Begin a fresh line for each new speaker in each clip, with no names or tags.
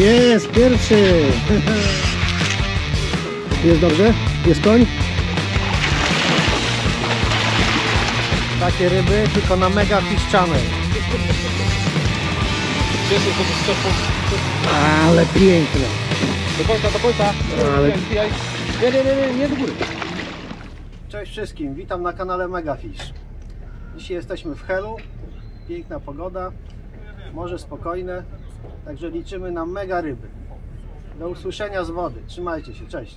Jest, pierwszy! Jest dobrze? Jest koń? Takie ryby tylko na Mega
szczepą.
Ale piękne.
Do końca, do końca.
Ale-.
Nie, nie, nie, nie, nie do góry.
Cześć wszystkim, witam na kanale Megafish. Dzisiaj jesteśmy w Helu, piękna pogoda, morze spokojne, także liczymy na mega ryby. Do usłyszenia z wody, trzymajcie się, cześć.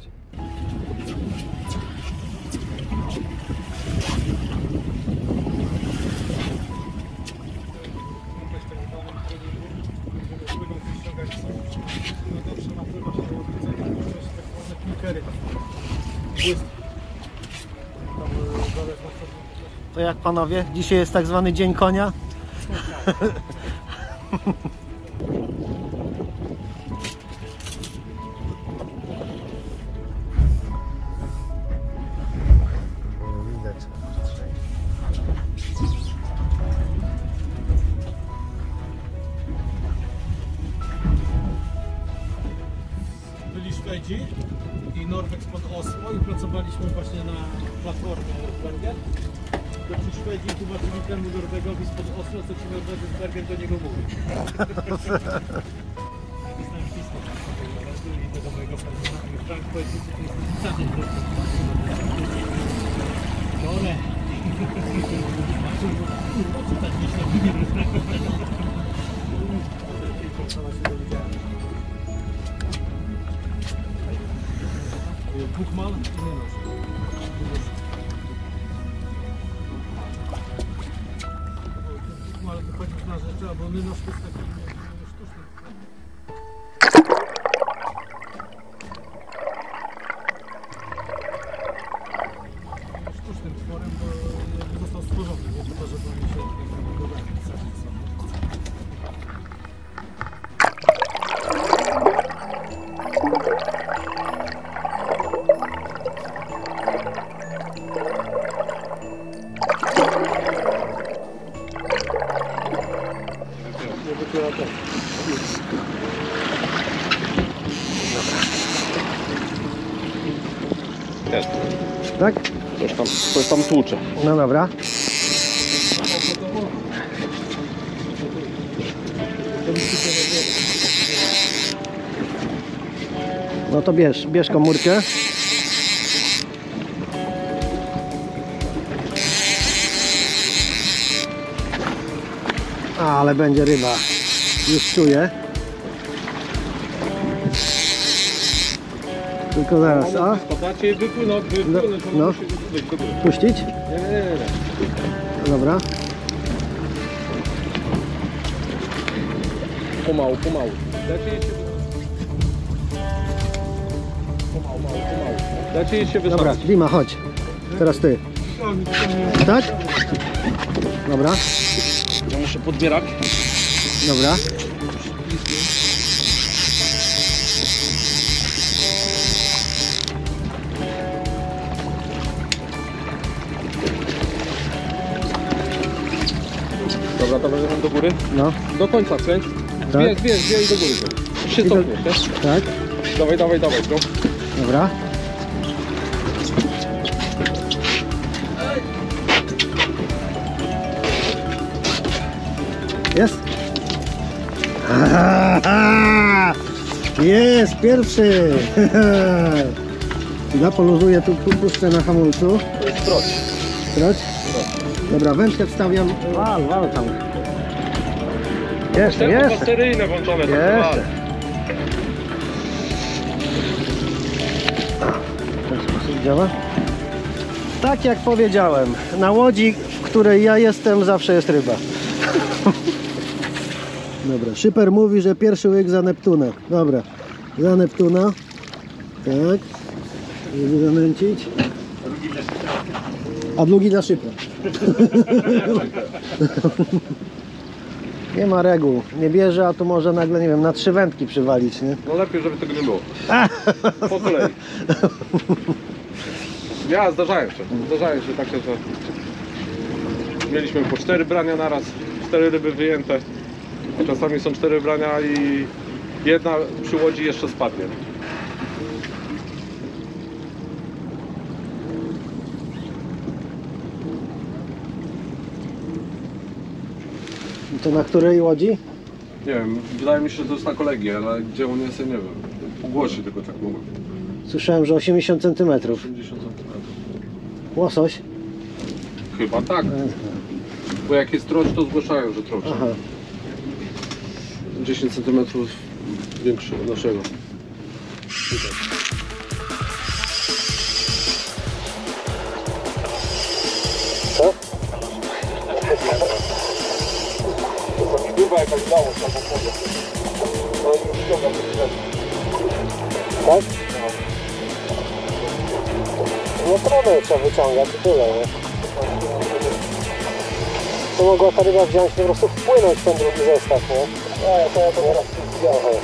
To jak panowie, dzisiaj jest tak zwany dzień konia.
Pracowaliśmy właśnie na platformie Bergen. To ci Szwedzi tłumaczyli temu Norwegowi spod Oslo, co ci Bergen do niego mówi. Znałem historię i tego mojego. Frank to jest nie. Ale wychodzi na rzeczy, albo Nynosz to jest taki
Jest.
Tak?
Coś tam, coś tam tłucze.
No dobra. No to bierz, bierz komórkę. Ale będzie ryba. Już czuję. Tylko zaraz, a?
Spadacie wypłynął, wypłynął,
no.
góry.
Puścić?
Nie, nie, nie.
Dobra.
Pomału, pomału. Dajcie jej się Pomału, się
Dobra,
wysadzić.
Dima, chodź. Teraz ty. Tak? Dobra,
Ja muszę podbierać.
Dobra.
Dobra, to będę do góry.
No,
Do końca kręć.
Tak.
Zbijaj, zbijaj, zbijaj do góry. Już się
I do-
cofniesz, nie?
tak,
Dawaj, dawaj, dawaj, go.
dobra. Jest, pierwszy! Ja poluzuję, tu, tu puszczę na hamulcu.
To jest proć.
Troć? Dobra, wędkę wstawiam. Wal, wal tam. Jeszcze, jeszcze.
Bateryjne włączone.
Jeszcze. W ten sposób działa? Tak jak powiedziałem, na łodzi, w której ja jestem, zawsze jest ryba. Dobra, szyper mówi, że pierwszy łyk za Neptuna. Dobra, za Neptuna. Tak. Żeby zamęcić. A drugi dla szypra. Nie ma reguł. Nie bierze, a tu może nagle, nie wiem, na trzy wędki przywalić, nie?
No lepiej, żeby tego nie było. Po kolei. Ja, zdarzają się. Zdarzają się takie, że mieliśmy po cztery brania naraz, cztery ryby wyjęte. Czasami są cztery brania i Jedna przy łodzi jeszcze spadnie.
To na której łodzi?
Nie wiem, wydaje mi się, że to jest na kolegi, ale gdzie on jest, ja nie wiem. Głosi tylko tak mówię.
Słyszałem, że 80 cm.
80 cm.
Łosoś?
Chyba tak, bo jak jest troć, to zgłaszają, że troć.
Aha.
10 cm większy od naszego.
Co?
Chyba jakaś dało tam
Tak? No trudno trzeba wyciągać i tyle, nie? To mogła ta ryba wziąć po prostu wpłynąć w ten drugi zestaw, nie? Nie, to ja to teraz wziąłem.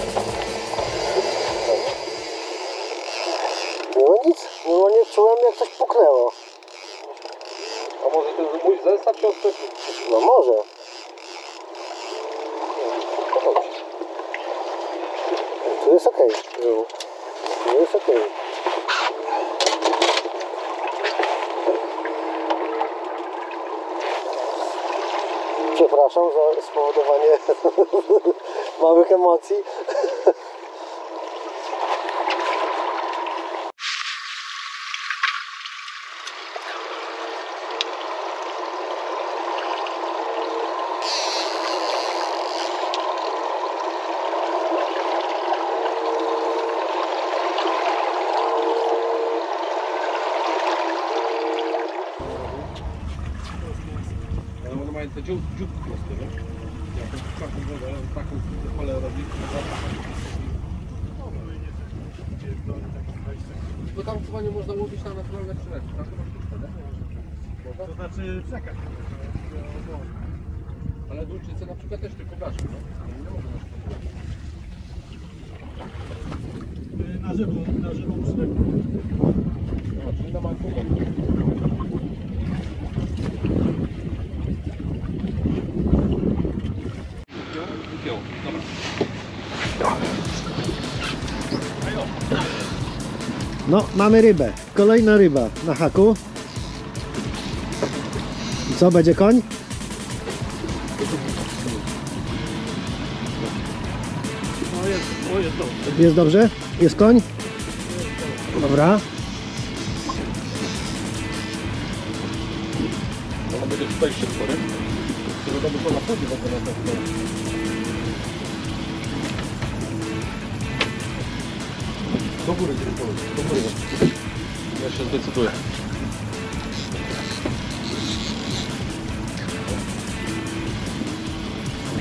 No nic, no nie czułem jak coś puknęło.
A może ten mój zestaw się odczepi?
No może. Tu jest okej. Tu jest okej. Przepraszam za spowodowanie małych emocji.
Ale one mają te dziób, dzióbki proste, nie? Jak taką wodę, taką falę robi. Bo tam chyba nie można łowić na naturalne przyleci, tak?
To znaczy czekać.
Ale Duńczycy na przykład też tylko gaszą, no? Na.
Y, Na żywo, na żywo przylegu.
No, czyli na manku Dobra.
No, mamy rybę. Kolejna ryba na haku. Co, będzie koń?
No jest, o jest dobrze.
Jest? Jest koń? Dobra.
Ona będzie tutaj szybko, nie? Tylko to to na chodzi w ogóle na pewno. Do góry, do góry. Ja się zdecyduję.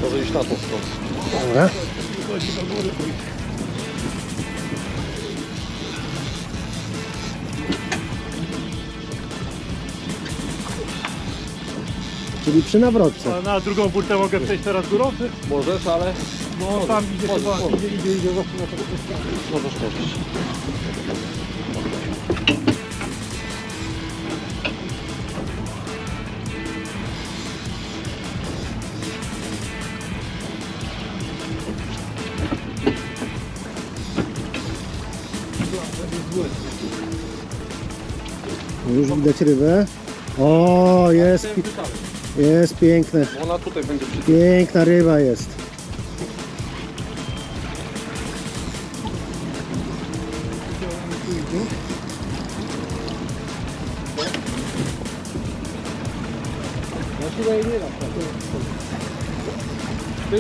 Może iść na tą stronę.
Dobra. Czyli przy nawrotce.
Na drugą burtę mogę przejść teraz górą? Czy?
Możesz, ale...
No tam idzie
Możesz,
chyba,
możesz.
idzie, idzie, idzie właśnie na tego
Możesz.
Widać rybę. O, jest, jest piękne.
Ona tutaj będzie.
Piękna ryba jest.
Ja nie. Ty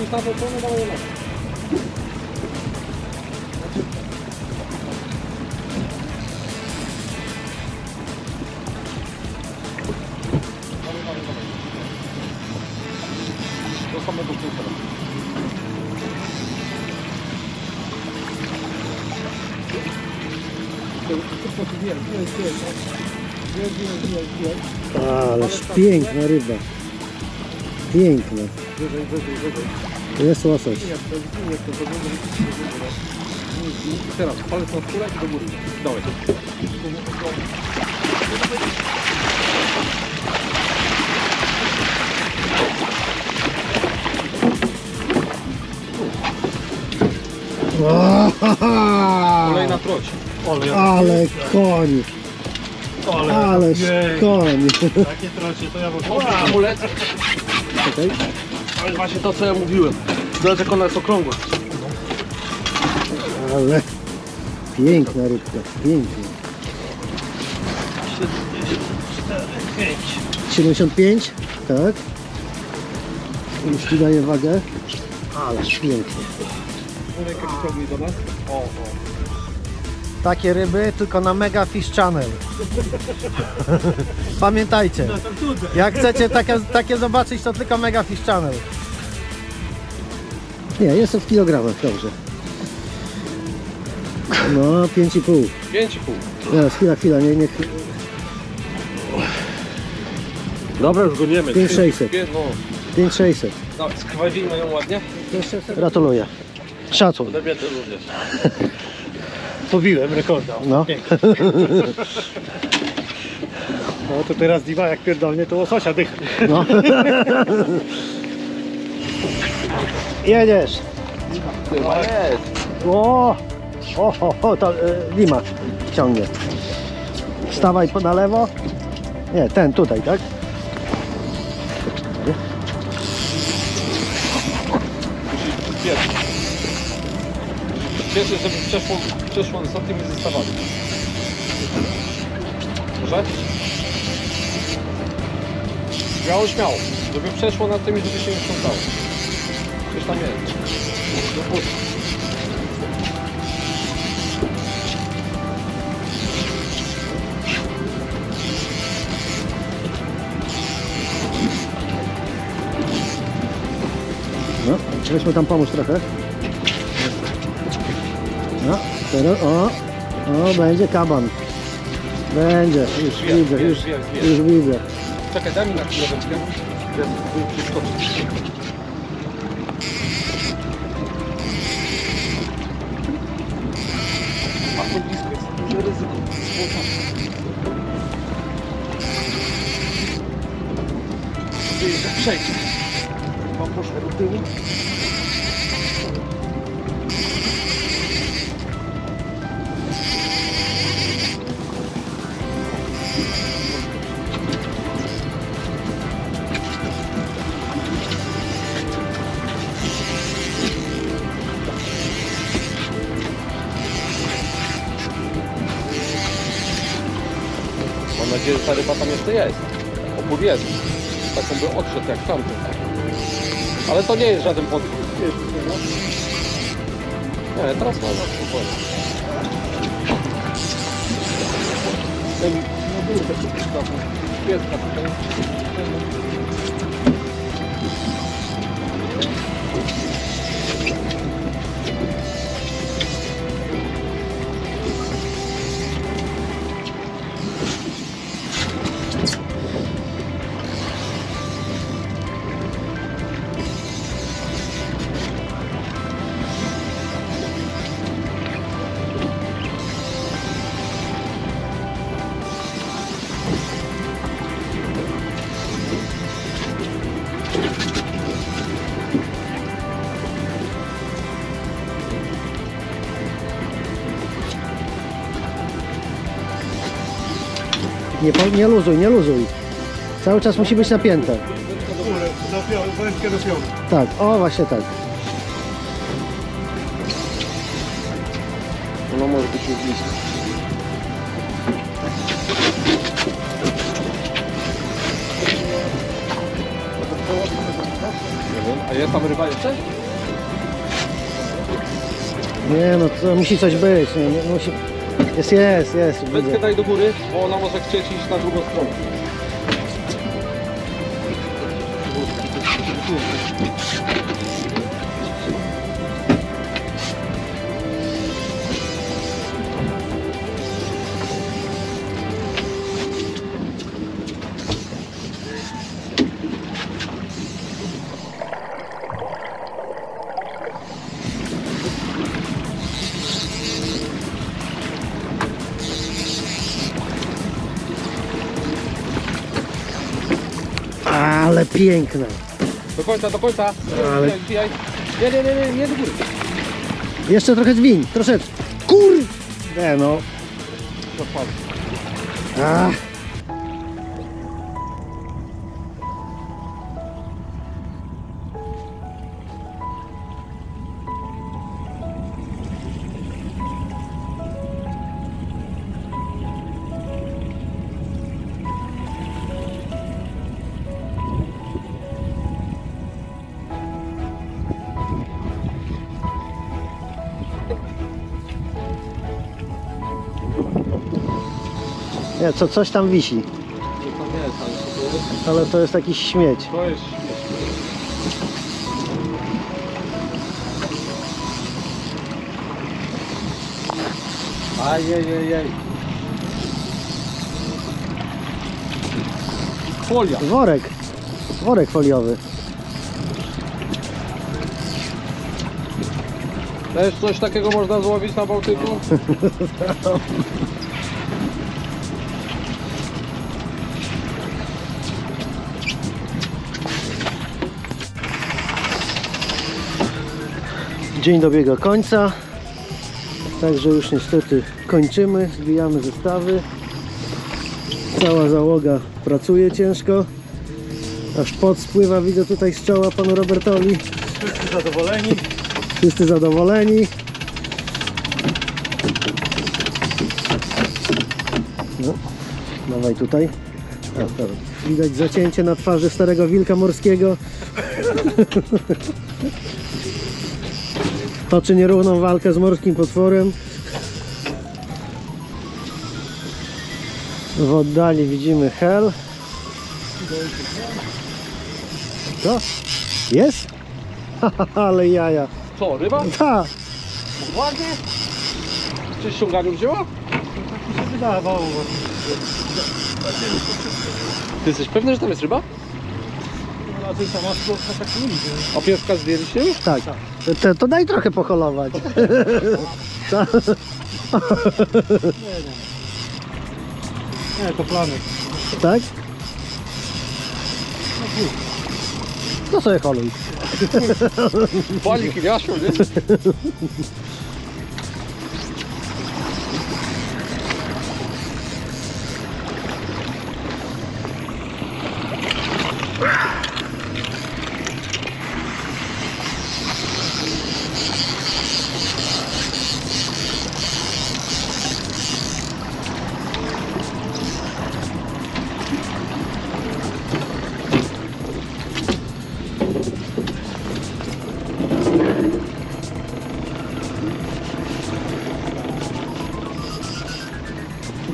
Ależ piękna ryba. Piękna.
Wyżej, wyżej, wyżej.
Jest łosoś.
Teraz palec na skórę i do góry. Dawaj. Kolejna troć.
Ale koń, ależ koń.
Takie trocie, to ja w ogóle...
Amulet.
Czekaj.
Ale właśnie to co ja mówiłem. Zobacz jak ona jest okrągła.
Ale piękna rybka, piękna. 75, tak. Już ci daję wagę. Ale pięknie.
Olek jak ciągnie do nas. O, o.
Takie ryby tylko na Mega Fish Channel. Pamiętajcie, jak chcecie takie, takie zobaczyć, to tylko Mega Fish Channel. Nie, jest to w kilogramach, dobrze. No, 5,5.
5,5.
Teraz, chwila, chwila, nie, nie.
Dobra, już go niemy.
5600.
No,
5600.
no skrwawimy ją ładnie.
Gratuluję. Szacun.
Kobiety również.
Pobiłem rekorda.
No.
No to teraz diwa jak pierdolnie, to łososia dycha.
No. Jedziesz.
Chyba jest.
O, o, o, o to y, lima ciągnie. Stawaj po na lewo. Nie, ten tutaj, tak?
Pierwszy, żeby przeszło, przeszło z tymi zestawami. Może? Śmiało, śmiało. Żeby przeszło nad tymi, żeby się nie wtrącało. Coś tam jest. Dopuść.
No, weźmy tam pomóż trochę. No, teraz, o, o, będzie kaban. Będzie, już
Zwijaj,
widzę,
zwijaj,
już,
zwijaj.
już widzę.
Czekaj, daj mi na chwilę. Przeskoczyć. Ryba tam jeszcze jest. Opór jest. Taką by odszedł jak tamten. Ale to nie jest żaden podwór. Nie, teraz można spokojnie. Ten przystawił. Pieska tutaj.
Nie, nie luzuj, nie luzuj. Cały czas musi być napięte.
Wędkę do pionu.
Tak, o właśnie tak.
No może być już blisko. A jest tam ryba jeszcze?
Nie no, to musi coś być. Nie, nie, musi... Jest, jest, jest.
Wędkę daj do góry, bo ona może chcieć iść na drugą stronę.
Ale piękne.
Do końca, do końca.
Ale-
Wbijaj, wbijaj. Nie, nie, nie, nie, nie do góry.
Jeszcze trochę dwiń, troszeczkę. Kurde no. Ach. Nie, co, coś tam wisi,
ale to jest...
jakiś śmieć.
To jest. Folia.
Worek. Worek foliowy.
Też coś takiego można złowić na Bałtyku?
Dzień dobiega końca. Także już niestety kończymy. Zbijamy zestawy. Cała załoga pracuje ciężko. Aż pot spływa, widzę tutaj z czoła panu Robertowi.
Wszyscy zadowoleni.
Wszyscy zadowoleni. No, dawaj tutaj. A, dobra. Widać zacięcie na twarzy starego wilka morskiego. Toczy nierówną walkę z morskim potworem. W oddali widzimy hel. Co? Jest? Ale jaja.
Co, ryba?
Ta,
Ładnie. Czy ściąganiu wzięła?
Mi się wydawało.
Ty jesteś pewny, że tam jest ryba?
A ty sama spłotka tak nie widzę.
A pieska zdjęliście już?
tak. To, to daj trochę poholować. Co?
Nie, to planek.
Tak? To sobie holuj.
Walik i Jasiu, nie?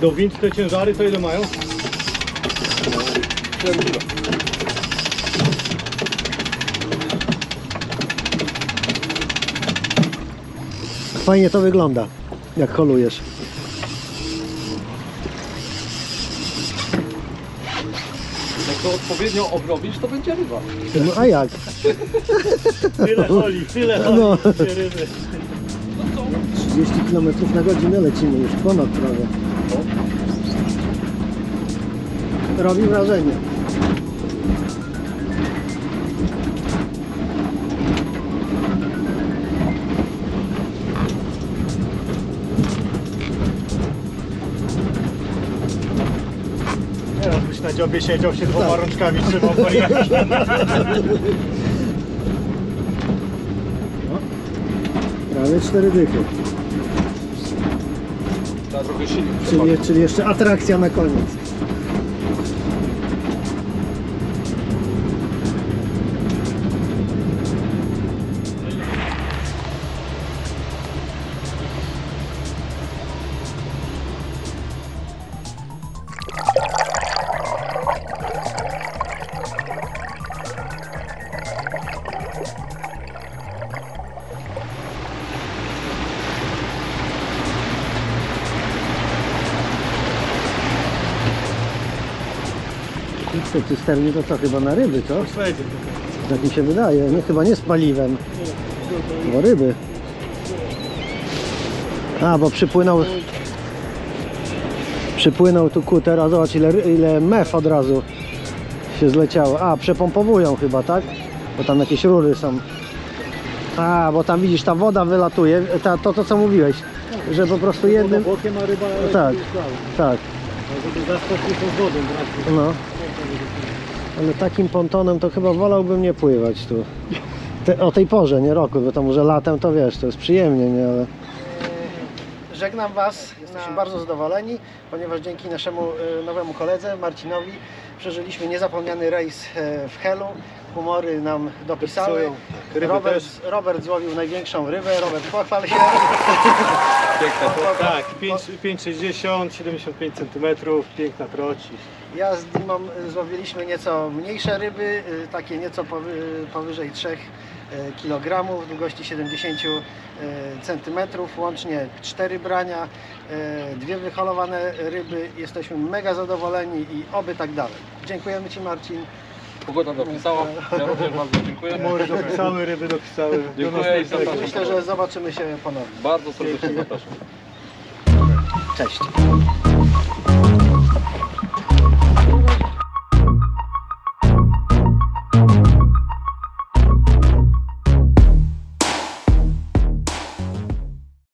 Do wind te ciężary to ile mają?
Fajnie to wygląda, jak holujesz.
Jak to odpowiednio obrobisz, to będzie ryba.
No a jak?
Tyle holi, tyle holi.
No.
No. ryby.
30 km na godzinę lecimy już, ponad prawie. Robi wrażenie.
Teraz byś na dziobie siedział się dwoma rączkami trzymał porjaki.
Prawie 4 dychy. Czyli, czyli jeszcze atrakcja na koniec. Tej cysternie to co, chyba na ryby, co? Tak mi się wydaje. Nie, chyba nie z paliwem. Bo ryby. A, bo przypłynął... Przypłynął tu kuter, a zobacz ile, ile mef od razu się zleciało. A, przepompowują chyba, tak? Bo tam jakieś rury są. A, bo tam widzisz, ta woda wylatuje, ta, to to co mówiłeś, że po prostu jednym...
Bokiem, a ryba
Tak. Tak,
Żeby zaskoczyć wodą
no. Ale takim pontonem to chyba wolałbym nie pływać tu. Te, o tej porze, nie roku, bo to może latem to wiesz, to jest przyjemnie, nie, ale... Żegnam Was, jesteśmy bardzo zadowoleni, ponieważ dzięki naszemu e, nowemu koledze Marcinowi przeżyliśmy niezapomniany rejs e, w Helu. Humory nam dopisały.
Dopisują. Ryby
Robert,
też.
Robert złowił największą rybę. Robert, pochwal się.
Piękne to.
Tak, 5,60, 75 cm, piękna troć.
Ja z Dimą y, złowiliśmy nieco mniejsze ryby, y, takie nieco powy, powyżej 3 kg, długości 70 cm, łącznie 4 brania, y, dwie wyholowane ryby. Jesteśmy mega zadowoleni i oby tak dalej. Dziękujemy Ci Marcin.
Pogoda dopisała. Ja również bardzo dziękuję.
Mory dopisały, ryby dopisały. Do
Dziękuję i zapraszam.
Myślę, że zobaczymy się ponownie.
Bardzo serdecznie zapraszam.
Cześć.